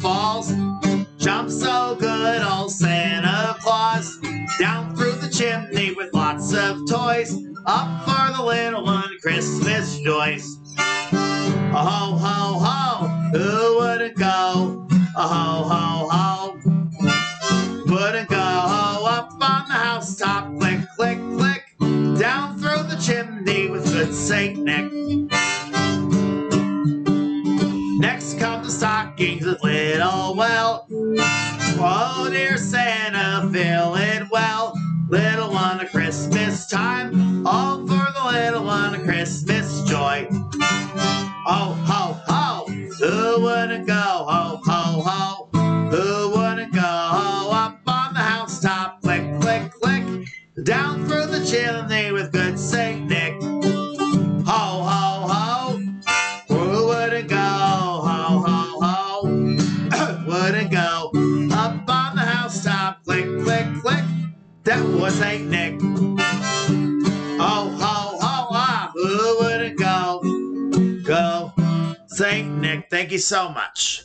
Falls, Jump so good, old Santa Claus. Down through the chimney with lots of toys. Up for the little one, Christmas joys. A ho ho ho, who wouldn't go? A ho ho ho, wouldn't go up on the housetop. Click click click, down through the chimney with good Saint Nick. With little well. Oh dear Santa, feeling well. Little one a Christmas time, all for the little one a Christmas joy. Oh ho ho, who wouldn't go? Ho ho ho, who wouldn't go? Up on the housetop, click click click, down through the chimney with good Saint Nick. That was Saint Nick. Oh ho ho ah, who wouldn't go? Go, Saint Nick. Thank you so much.